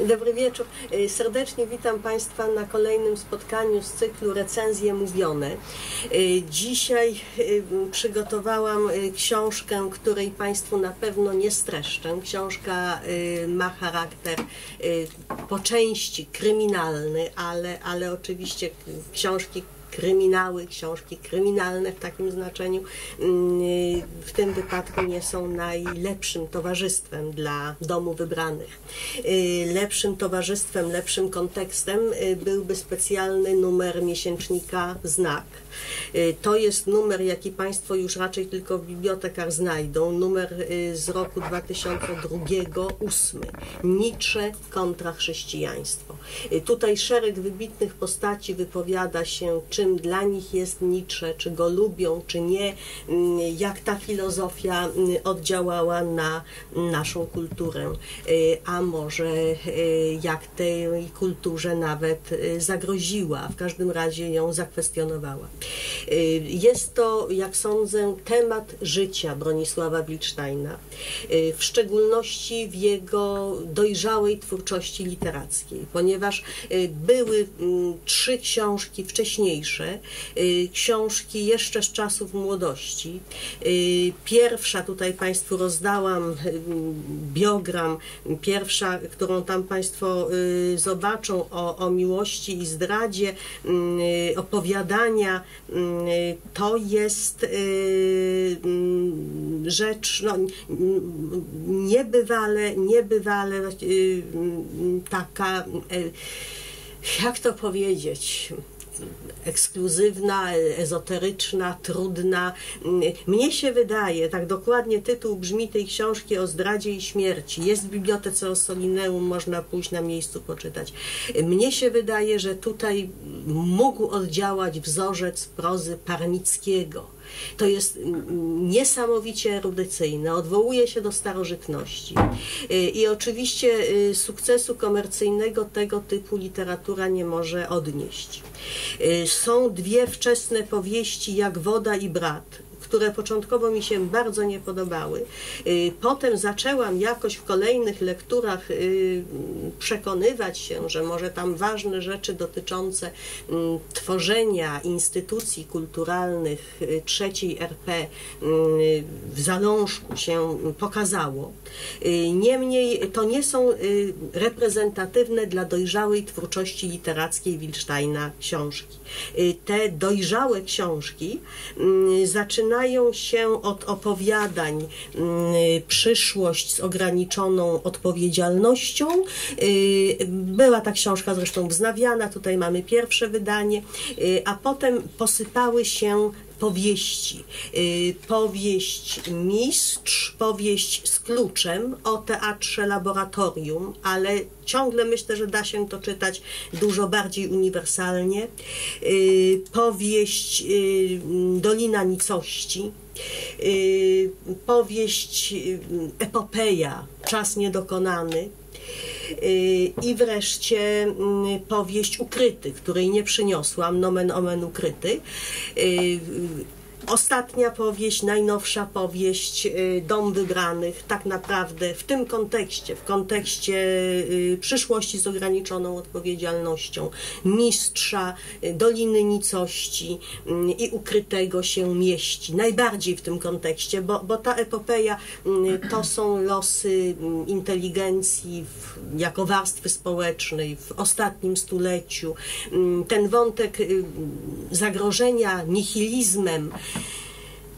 Dobry wieczór. Y, Serdecznie witam Państwa na kolejnym spotkaniu z cyklu Recenzje Mówione. Y, Dzisiaj y, przygotowałam książkę, której Państwu na pewno nie streszczę. Książka ma charakter po części kryminalny, ale, ale oczywiście książki kryminały, książki kryminalne w takim znaczeniu mm, w tym wypadku nie są najlepszym towarzystwem dla domu wybranych. Y, Lepszym towarzystwem, lepszym kontekstem y, byłby specjalny numer miesięcznika Znak. Y, To jest numer, jaki Państwo już raczej tylko w bibliotekach znajdą. Numer y, z roku 2002, ósmy. Nietzsche kontra chrześcijaństwo. Y, Tutaj szereg wybitnych postaci wypowiada się, czym dla nich jest Nietzsche, czy go lubią, czy nie, jak ta filozofia oddziałała na naszą kulturę, a może jak tej kulturze nawet zagroziła, w każdym razie ją zakwestionowała. Y, Jest to, jak sądzę, temat życia Bronisława Wilcztajna, y, w szczególności w jego dojrzałej twórczości literackiej, ponieważ y, były mm, trzy książki wcześniejsze, książki jeszcze z czasów młodości. Pierwsza tutaj Państwu rozdałam biogram, pierwsza, którą tam Państwo zobaczą o, o miłości i zdradzie, y, opowiadania, to jest y, mm, rzecz no, mm, niebywale, niebywale y, mm, taka, y, jak to powiedzieć, ekskluzywna, ezoteryczna, trudna. Mnie się wydaje, tak dokładnie tytuł brzmi tej książki o zdradzie i śmierci. Jest w bibliotece Ossolineum, można pójść na miejscu poczytać. Mnie się wydaje, że tutaj mógł oddziałać wzorzec prozy Parnickiego. To jest niesamowicie erudycyjne, odwołuje się do starożytności. Y, I oczywiście y, sukcesu komercyjnego tego typu literatura nie może odnieść. Y, Są dwie wczesne powieści, jak Woda i Brat, które początkowo mi się bardzo nie podobały. Y, Potem zaczęłam jakoś w kolejnych lekturach y, przekonywać się, że może tam ważne rzeczy dotyczące mm, tworzenia instytucji kulturalnych y, trzeciej RP w zalążku się pokazało. Niemniej to nie są reprezentatywne dla dojrzałej twórczości literackiej Wilcztajna książki. Te dojrzałe książki mm, zaczynają się od opowiadań mm, Przyszłość z ograniczoną odpowiedzialnością. Y, Była ta książka zresztą wznawiana, tutaj mamy pierwsze wydanie, y, a potem posypały się powieści. Y, Powieść Mistrz, powieść z kluczem o teatrze laboratorium, ale ciągle myślę, że da się to czytać dużo bardziej uniwersalnie. Y, Powieść y, Dolina Nicości. Powieść Epopeja, Czas Niedokonany. Y, I wreszcie mm, powieść Ukryty, której nie przyniosłam, nomen omen ukryty. Ostatnia powieść, najnowsza powieść, y, Dom Wybranych, tak naprawdę w tym kontekście, w kontekście y, przyszłości z ograniczoną odpowiedzialnością, mistrza, y, Doliny Nicości i ukrytego się mieści. Najbardziej w tym kontekście, bo, bo ta epopeja to są losy inteligencji w, jako warstwy społecznej w ostatnim stuleciu. Ten wątek zagrożenia nihilizmem,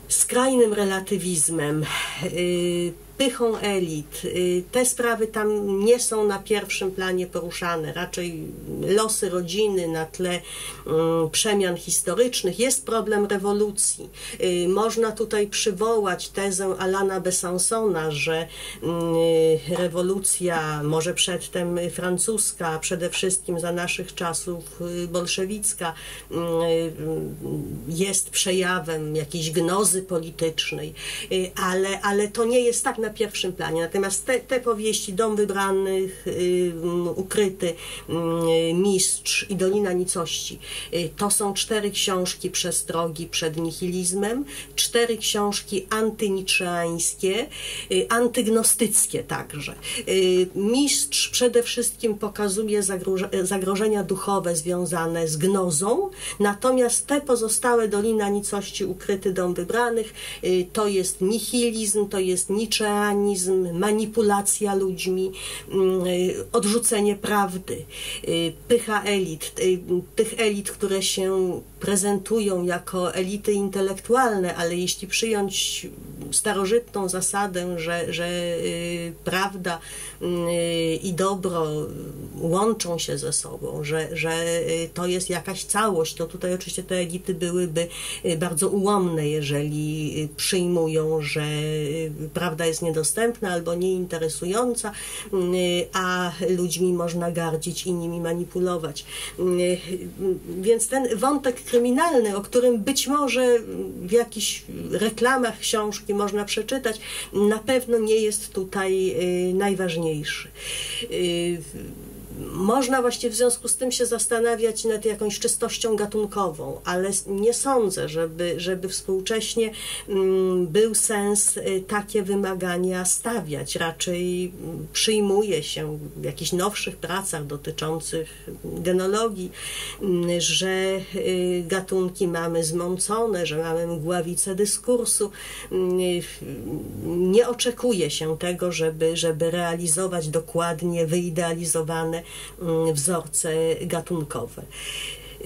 skrajnym relatywizmem, y, pychą elit. Y, Te sprawy tam nie są na pierwszym planie poruszane, raczej losy rodziny na tle mm, przemian historycznych. Jest problem rewolucji. Y, Można tutaj przywołać tezę Alana Besansona, że mm, rewolucja, może przedtem francuska, przede wszystkim za naszych czasów y, bolszewicka, jest przejawem jakiejś gnozy politycznej, ale, ale to nie jest tak. Na pierwszym planie. Natomiast te, te powieści Dom Wybranych, Ukryty, Mistrz i Dolina Nicości to są cztery książki przestrogi przed nihilizmem, cztery książki antyniczeańskie, antygnostyckie także. Mistrz przede wszystkim pokazuje zagrożenia duchowe związane z gnozą, natomiast te pozostałe Dolina Nicości, Ukryty Dom Wybranych to jest nihilizm, to jest niczeanizm, manipulacja ludźmi, odrzucenie prawdy, pycha elit, tych elit, które się prezentują jako elity intelektualne, ale jeśli przyjąć starożytną zasadę, że, że y, prawda y, i dobro łączą się ze sobą, że, że y, to jest jakaś całość, to tutaj oczywiście te elity byłyby bardzo ułomne, jeżeli przyjmują, że prawda jest niedostępna albo nieinteresująca, a ludźmi można gardzić i nimi manipulować. Więc ten wątek kryminalny, o którym być może w jakichś reklamach książki można przeczytać, na pewno nie jest tutaj y, najważniejszy. Y, można właśnie w związku z tym się zastanawiać nad jakąś czystością gatunkową, ale nie sądzę, żeby, żeby współcześnie mm, był sens y, takie wymagania stawiać. Raczej mm, przyjmuje się w jakichś nowszych pracach dotyczących genologii, mm, że y, gatunki mamy zmącone, że mamy mgławice dyskursu. Nie oczekuje się tego, żeby, żeby realizować dokładnie wyidealizowane wzorce gatunkowe.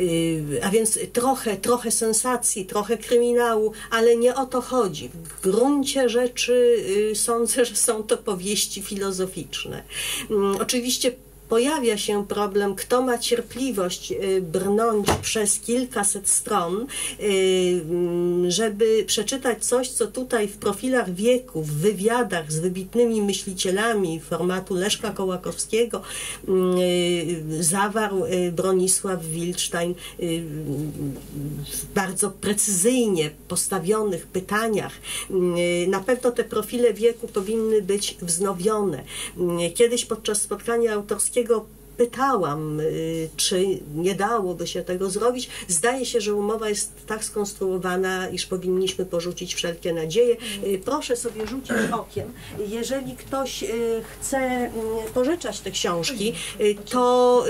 Y, a więc trochę, trochę sensacji, trochę kryminału, ale nie o to chodzi. W gruncie rzeczy y, sądzę, że są to powieści filozoficzne. Mm, oczywiście pojawia się problem, kto ma cierpliwość y, brnąć przez kilkaset stron, y, mm, żeby przeczytać coś, co tutaj w profilach wieku, w wywiadach z wybitnymi myślicielami formatu Leszka Kołakowskiego y, zawarł Bronisław Wilczstein w bardzo precyzyjnie postawionych pytaniach. Na pewno te profile wieku powinny być wznowione. Kiedyś podczas spotkania autorskiego 这个 pytałam, y, czy nie dałoby się tego zrobić. Zdaje się, że umowa jest tak skonstruowana, iż powinniśmy porzucić wszelkie nadzieje. Y, proszę sobie rzucić okiem. Jeżeli ktoś y, chce mm, pożyczać te książki, to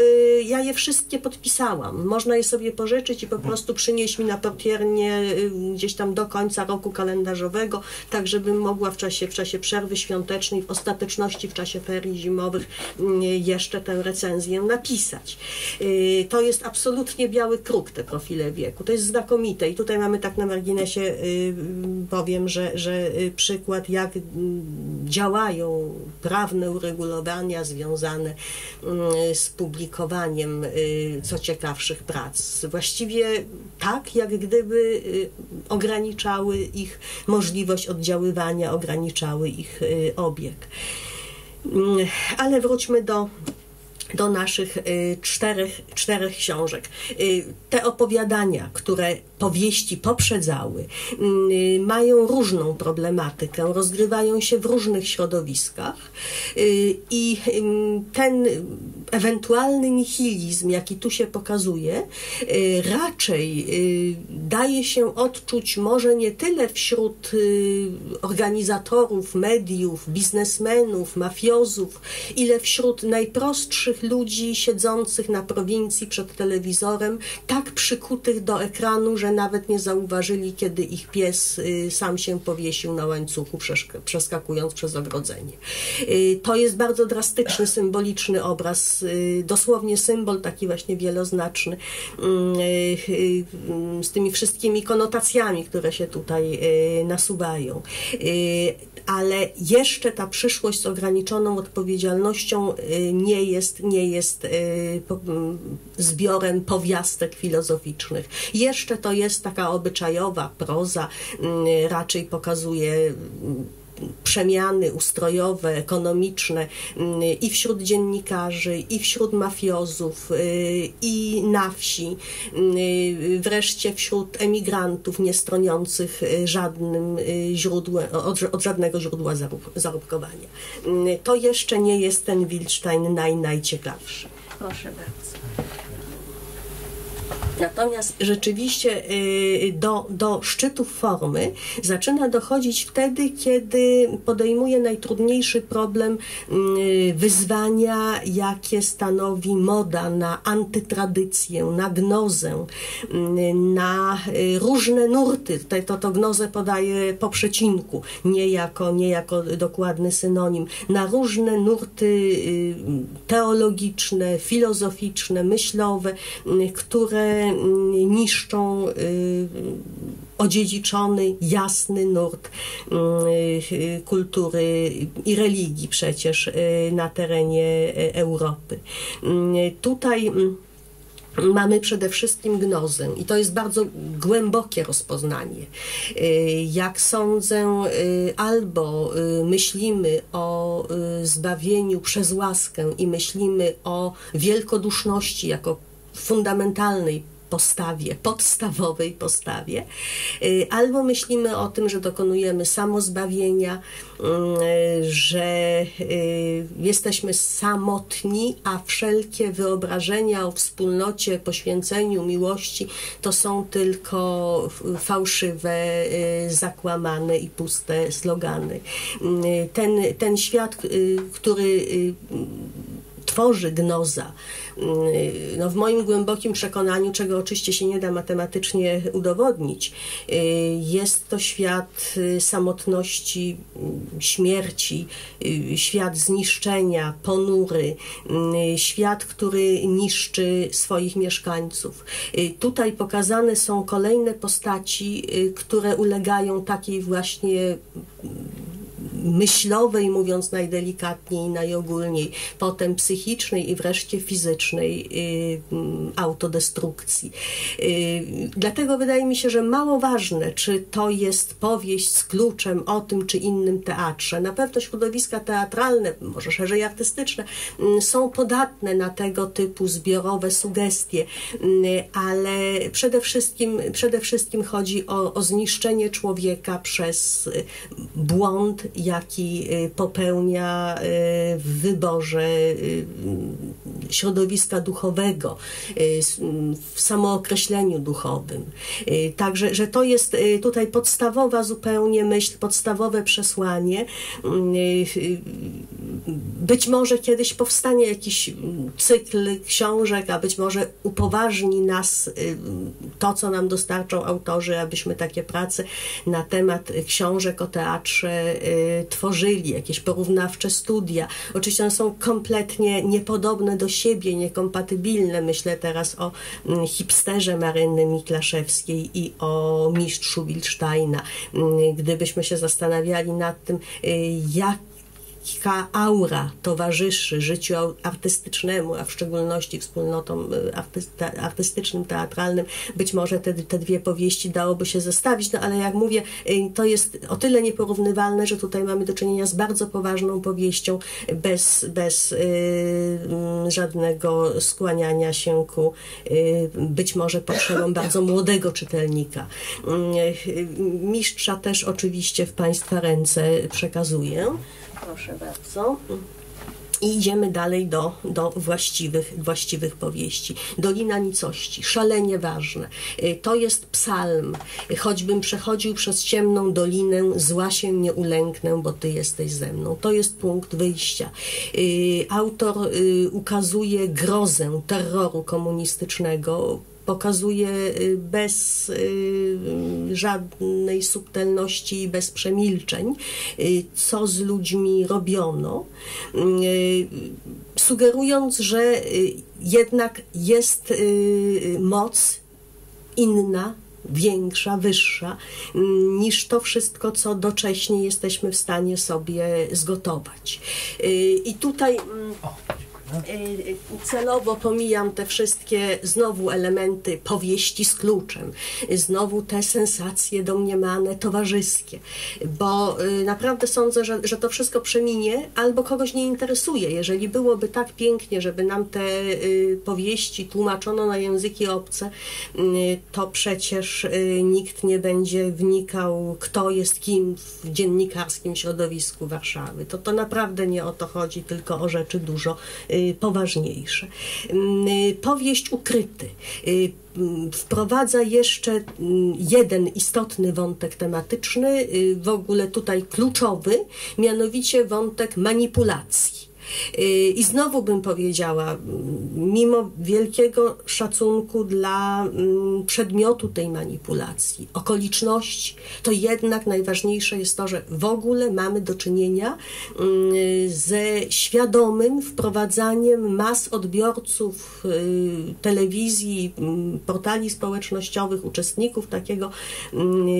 ja je wszystkie podpisałam. Można je sobie pożyczyć i po prostu przynieść mi na portiernię gdzieś tam do końca roku kalendarzowego, tak żebym mogła w czasie, w czasie przerwy świątecznej, w ostateczności w czasie ferii zimowych mm, jeszcze tę recenzję recenzję napisać. Y, to jest absolutnie biały kruk, te profile wieku. To jest znakomite i tutaj mamy tak na marginesie, y, powiem, że, że y, przykład, jak mm, działają prawne uregulowania związane mm, z publikowaniem co ciekawszych prac. Właściwie tak, jak gdyby ograniczały ich możliwość oddziaływania, ograniczały ich obieg. Mm, ale wróćmy do do naszych y, czterech, czterech książek. Y, te opowiadania, które powieści poprzedzały, y, mają różną problematykę, rozgrywają się w różnych środowiskach i ten ewentualny nihilizm, jaki tu się pokazuje, raczej daje się odczuć może nie tyle wśród organizatorów, mediów, biznesmenów, mafiozów, ile wśród najprostszych ludzi siedzących na prowincji przed telewizorem, tak przykutych do ekranu, że nawet nie zauważyli, kiedy ich pies y, sam się powiesił na łańcuchu, przeskakując przez ogrodzenie. Y, to jest bardzo drastyczny, symboliczny obraz, y, dosłownie symbol taki właśnie wieloznaczny, z tymi wszystkimi konotacjami, które się tutaj nasuwają ale jeszcze ta przyszłość z ograniczoną odpowiedzialnością y, nie jest, nie jest y, zbiorem powiastek filozoficznych. Jeszcze to jest taka obyczajowa proza, y, raczej pokazuje przemiany ustrojowe, ekonomiczne i wśród dziennikarzy, i wśród mafiozów, i na wsi, wreszcie wśród emigrantów niestroniących żadnym źródłem, od, od żadnego źródła zarób, zarobkowania. To jeszcze nie jest ten Wilstein naj, najciekawszy. Proszę bardzo. Natomiast rzeczywiście y, do, do szczytów formy zaczyna dochodzić wtedy, kiedy podejmuje najtrudniejszy problem y, wyzwania, jakie stanowi moda na antytradycję, na gnozę, y, na różne nurty. Tutaj to, to gnozę podaje po przecinku, nie jako, nie jako dokładny synonim, na różne nurty teologiczne, filozoficzne, myślowe, które niszczą y, odziedziczony, jasny nurt y, kultury i religii przecież y, na terenie Europy. Tutaj mamy przede wszystkim gnozę i to jest bardzo głębokie rozpoznanie. Jak sądzę, albo myślimy o zbawieniu przez łaskę i myślimy o wielkoduszności jako fundamentalnej postawie, podstawowej postawie, y, albo myślimy o tym, że dokonujemy samozbawienia, y, że y, jesteśmy samotni, a wszelkie wyobrażenia o wspólnocie, poświęceniu, miłości to są tylko fałszywe, zakłamane i puste slogany. Ten, ten świat, który tworzy gnoza, no w moim głębokim przekonaniu, czego oczywiście się nie da matematycznie udowodnić, y, jest to świat y, samotności, y, śmierci, świat zniszczenia, ponury, świat, który niszczy swoich mieszkańców. Tutaj pokazane są kolejne postaci, które ulegają takiej właśnie myślowej, mówiąc najdelikatniej najogólniej, potem psychicznej i wreszcie fizycznej y, mm, autodestrukcji. Y, dlatego wydaje mi się, że mało ważne, czy to jest powieść z kluczem o tym czy innym teatrze. Na pewno środowiska teatralne, może szerzej artystyczne, mm, są podatne na tego typu zbiorowe sugestie, mm, ale przede wszystkim, przede wszystkim chodzi o, o zniszczenie człowieka przez błąd, jaki y, popełnia y, w wyborze y, środowiska duchowego, w samookreśleniu duchowym. Także, że to jest tutaj podstawowa zupełnie myśl, podstawowe przesłanie. Być może kiedyś powstanie jakiś cykl książek, a być może upoważni nas to, co nam dostarczą autorzy, abyśmy takie prace na temat książek o teatrze tworzyli, jakieś porównawcze studia. Oczywiście one są kompletnie niepodobne do siebie, niekompatybilne. Myślę teraz o mm, hipsterze Maryny Miklaszewskiej i o mistrzu Wilsteina. Mm, gdybyśmy się zastanawiali nad tym, y, jak jaka aura towarzyszy życiu artystycznemu, a w szczególności wspólnotom y, artystycznym, teatralnym. Być może te, te dwie powieści dałoby się zestawić, no ale jak mówię, y, to jest o tyle nieporównywalne, że tutaj mamy do czynienia z bardzo poważną powieścią, bez, bez y, mm, żadnego skłaniania się ku y, być może potrzebom bardzo młodego czytelnika. Y, mistrza też oczywiście w Państwa ręce przekazuję. Proszę bardzo. I idziemy dalej do, do właściwych, właściwych powieści. Dolina Nicości, szalenie ważne. Y, to jest psalm. Choćbym przechodził przez ciemną dolinę, zła się nie ulęknę, bo Ty jesteś ze mną. To jest punkt wyjścia. Y, autor y, ukazuje grozę terroru komunistycznego, pokazuje y, bez y, żadnej subtelności i bez przemilczeń, y, co z ludźmi robiono, sugerując, że jednak jest moc inna, większa, wyższa niż to wszystko, co docześnie jesteśmy w stanie sobie zgotować. I tutaj. Celowo pomijam te wszystkie znowu elementy powieści z kluczem, znowu te sensacje domniemane towarzyskie, bo naprawdę sądzę, że, że to wszystko przeminie albo kogoś nie interesuje. Jeżeli byłoby tak pięknie, żeby nam te powieści tłumaczono na języki obce, to przecież nikt nie będzie wnikał, kto jest kim w dziennikarskim środowisku Warszawy. To, to naprawdę nie o to chodzi, tylko o rzeczy dużo poważniejsze. Y, powieść ukryty y, wprowadza jeszcze jeden istotny wątek tematyczny, w ogóle tutaj kluczowy, mianowicie wątek manipulacji. I znowu bym powiedziała, mimo wielkiego szacunku dla przedmiotu tej manipulacji, okoliczności, to jednak najważniejsze jest to, że w ogóle mamy do czynienia ze świadomym wprowadzaniem mas odbiorców y, telewizji, portali społecznościowych, uczestników takiego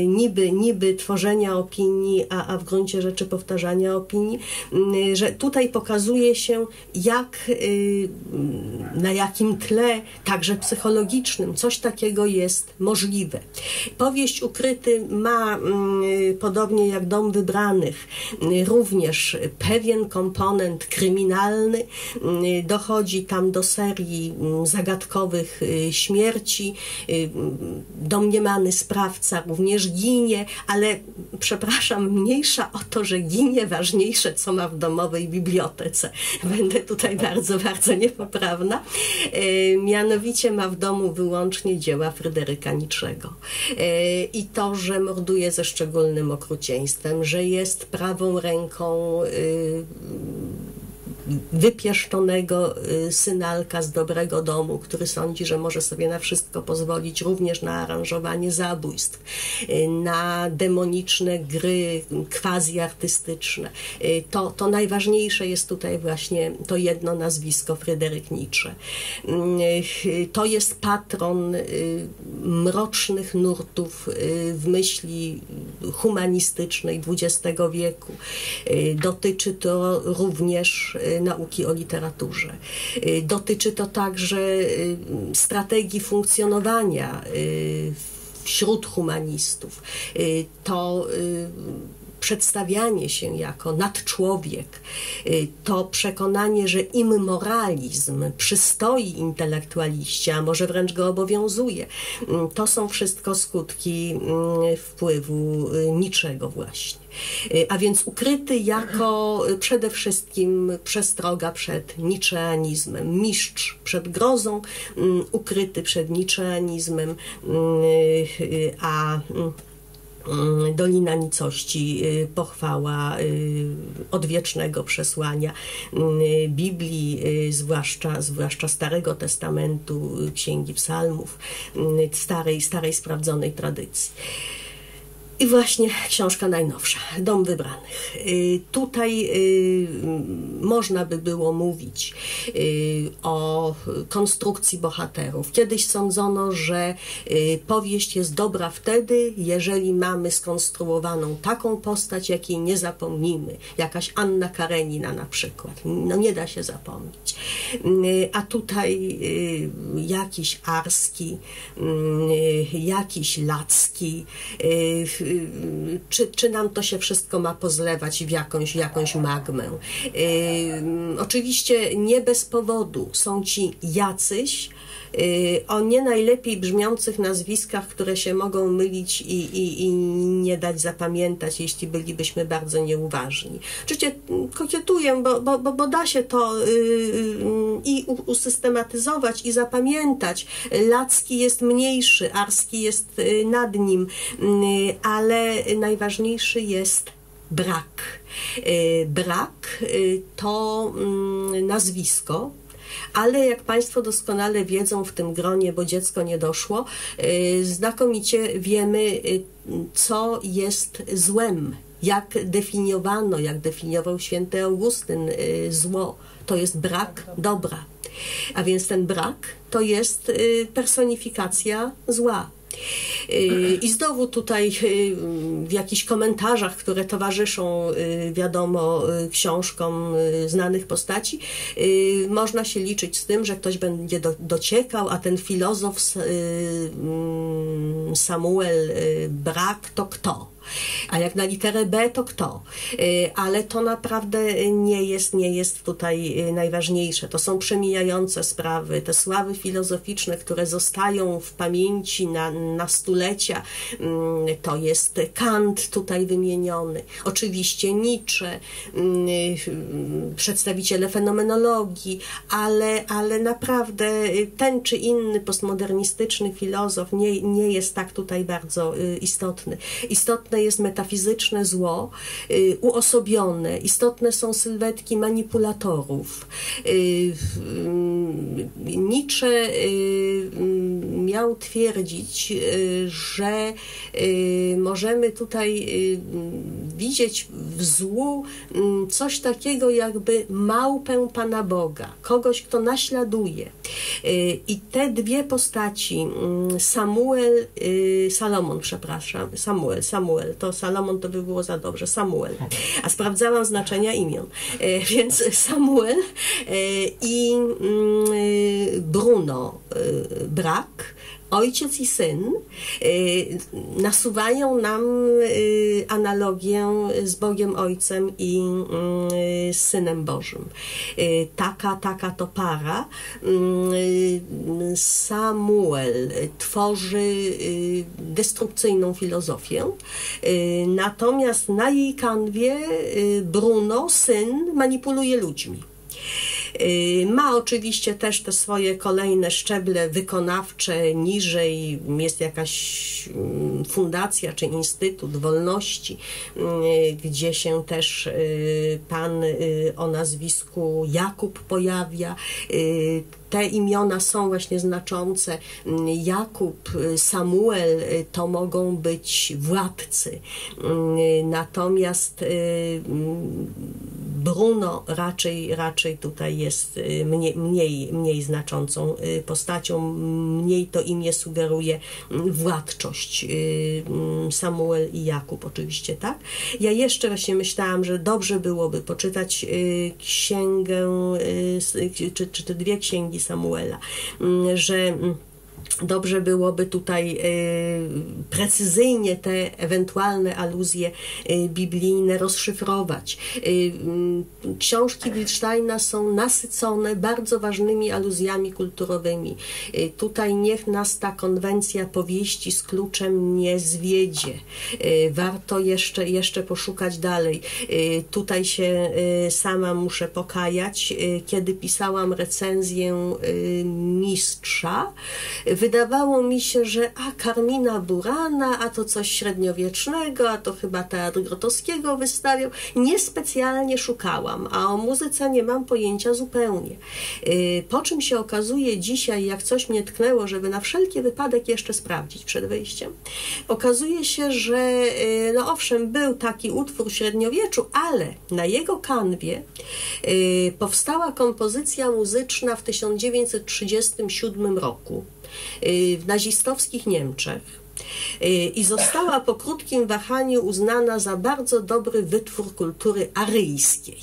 niby, niby tworzenia opinii, a, a w gruncie rzeczy powtarzania opinii, że tutaj pokazuje, okazuje się, jak, y, na jakim tle, także psychologicznym, coś takiego jest możliwe. Powieść Ukryty ma, mm, podobnie jak Dom Wybranych, y, również pewien komponent kryminalny. Y, dochodzi tam do serii mm, zagadkowych śmierci. Domniemany sprawca również ginie, ale przepraszam, mniejsza o to, że ginie, ważniejsze, co ma w domowej bibliotece. Będę tutaj bardzo, bardzo niepoprawna. E, mianowicie ma w domu wyłącznie dzieła Fryderyka Niczego. E, I to, że morduje ze szczególnym okrucieństwem, że jest prawą ręką y, wypieszczonego y, synalka z dobrego domu, który sądzi, że może sobie na wszystko pozwolić, również na aranżowanie zabójstw, y, na demoniczne gry quasi-artystyczne. Y, to, to najważniejsze jest tutaj właśnie to jedno nazwisko, Fryderyk Nietzsche. To jest patron mrocznych nurtów w myśli humanistycznej XX wieku. Dotyczy to również nauki o literaturze. Y, dotyczy to także y, strategii funkcjonowania y, wśród humanistów. To przedstawianie się jako nadczłowiek, to przekonanie, że immoralizm przystoi intelektualiście, a może wręcz go obowiązuje, to są wszystko skutki wpływu niczego właśnie. Y, a więc ukryty jako y, przede wszystkim przestroga przed niczeanizmem, mistrz przed grozą, ukryty przed niczeanizmem, y, a Dolina Nicości, pochwała odwiecznego przesłania Biblii, zwłaszcza, zwłaszcza Starego Testamentu, Księgi Psalmów, starej, starej sprawdzonej tradycji. I właśnie książka najnowsza, Dom Wybranych. Y, tutaj y, można by było mówić y, o konstrukcji bohaterów. Kiedyś sądzono, że powieść jest dobra wtedy, jeżeli mamy skonstruowaną taką postać, jakiej nie zapomnimy. Jakaś Anna Karenina na przykład. No nie da się zapomnieć. A tutaj jakiś Arski, jakiś Lacki, czy, czy nam to się wszystko ma pozlewać w jakąś, jakąś magmę. Yy, oczywiście nie bez powodu są ci jacyś, Y, o nie najlepiej brzmiących nazwiskach, które się mogą mylić i, i, i nie dać zapamiętać, jeśli bylibyśmy bardzo nieuważni. Oczywiście kokietuję, bo, bo, bo, bo da się to y, y, i usystematyzować, i zapamiętać. Lacki jest mniejszy, Arski jest nad nim, ale najważniejszy jest brak. Brak to mm, nazwisko, ale jak Państwo doskonale wiedzą w tym gronie, bo dziecko nie doszło, y, znakomicie wiemy, y, co jest złem, jak definiowano, jak definiował święty Augustyn y, zło. To jest brak dobra. A więc ten brak to jest personifikacja zła. I znowu tutaj w jakichś komentarzach, które towarzyszą, wiadomo, książkom znanych postaci, można się liczyć z tym, że ktoś będzie dociekał, a ten filozof mm, Samuel Brak to kto? A jak na literę B, to kto? Y, ale to naprawdę nie jest, nie jest tutaj y, najważniejsze. To są przemijające sprawy, te sławy filozoficzne, które zostają w pamięci na, na stulecia. Mm, to jest Kant tutaj wymieniony, oczywiście Nietzsche, mm, przedstawiciele fenomenologii, ale, ale naprawdę ten czy inny postmodernistyczny filozof nie, nie jest tak tutaj bardzo y, istotny. Istotne jest metafizyczne zło, y, uosobione, istotne są sylwetki manipulatorów. Y, Nietzsche y, miał twierdzić, że możemy tutaj widzieć w złu coś takiego jakby małpę Pana Boga, kogoś, kto naśladuje. I te dwie postaci, Samuel, Salomon, przepraszam, Samuel, Samuel, to Salomon to by było za dobrze, Samuel. A sprawdzałam znaczenia imion. E, więc Samuel e, i mm, e, Bruno Brak ojciec i syn y, nasuwają nam y, analogię z Bogiem Ojcem i y, Synem Bożym. Taka, taka to para. Samuel tworzy destrukcyjną filozofię, natomiast na jej kanwie Bruno, syn, manipuluje ludźmi. Y, ma oczywiście też te swoje kolejne szczeble wykonawcze, niżej jest jakaś mm, fundacja czy Instytut Wolności, y, gdzie się też y, pan o nazwisku Jakub pojawia te imiona są właśnie znaczące. Jakub, Samuel to mogą być władcy. Natomiast Bruno raczej, raczej tutaj jest mniej, mniej, mniej znaczącą postacią. Mniej to imię sugeruje władczość. Samuel i Jakub oczywiście, tak? Ja jeszcze właśnie myślałam, że dobrze byłoby poczytać księgę, czy, czy te dwie księgi Samuela, mm, że mm, dobrze byłoby tutaj y, precyzyjnie te ewentualne aluzje y, biblijne rozszyfrować. Y, książki Wilsteina są nasycone bardzo ważnymi aluzjami kulturowymi. Tutaj niech nas ta konwencja powieści z kluczem nie zwiedzie. Warto jeszcze, jeszcze poszukać dalej. Tutaj się sama muszę pokajać. Kiedy pisałam recenzję mistrza, wydawało mi się, że a Karmina Burana, a to coś średniowiecznego, a to chyba teatr Grotowskiego wystawiał. Niespecjalnie szukałam, a o muzyce nie mam pojęcia zupełnie. Y, po czym się okazuje dzisiaj, jak coś mnie tknęło, żeby na wszelki wypadek jeszcze sprawdzić przed wyjściem, okazuje się, że y, no owszem, był taki utwór średniowieczu, ale na jego kanwie y, powstała kompozycja muzyczna w 1937 roku w nazistowskich Niemczech y, i została po krótkim wahaniu uznana za bardzo dobry wytwór kultury aryjskiej.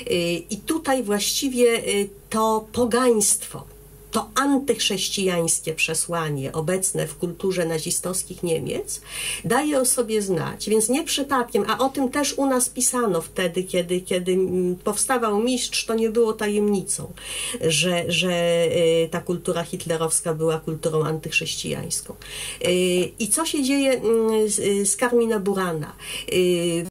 Y, I tutaj właściwie to pogaństwo, to antychrześcijańskie przesłanie obecne w kulturze nazistowskich Niemiec daje o sobie znać, więc nie przypadkiem, a o tym też u nas pisano wtedy, kiedy, kiedy powstawał mistrz, to nie było tajemnicą, że, że y, ta kultura hitlerowska była kulturą antychrześcijańską. Y, I co się dzieje mm, z Karmina Burana? Y,